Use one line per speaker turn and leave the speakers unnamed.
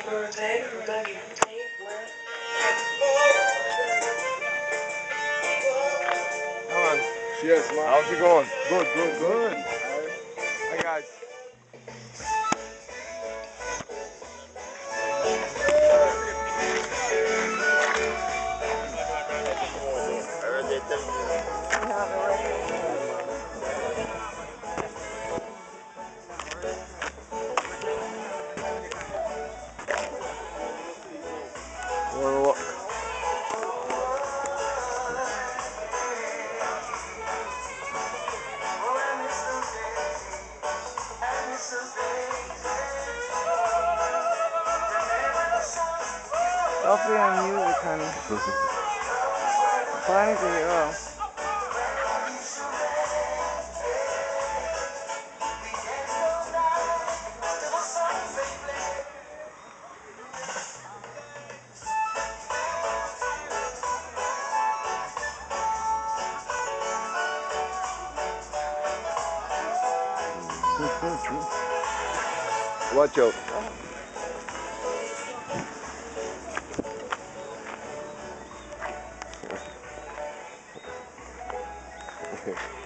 Come on.
Cheers, man.
How's it going?
Good, good, good.
Hi guys.
Be on music, honey. Blind to hear all.
Watch out. Okay.